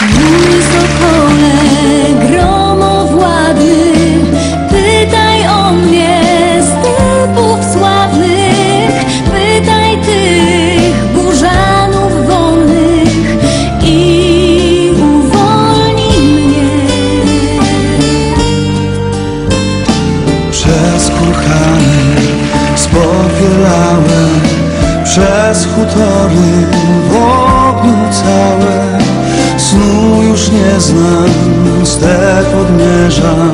Mój sokole, gromowładny, pytaj o mnie stepów sławnych, pytaj tych burzanów wolnych i uwolnij mnie. Przez kurhany spopielałe Przez hutory znam, step odmierzam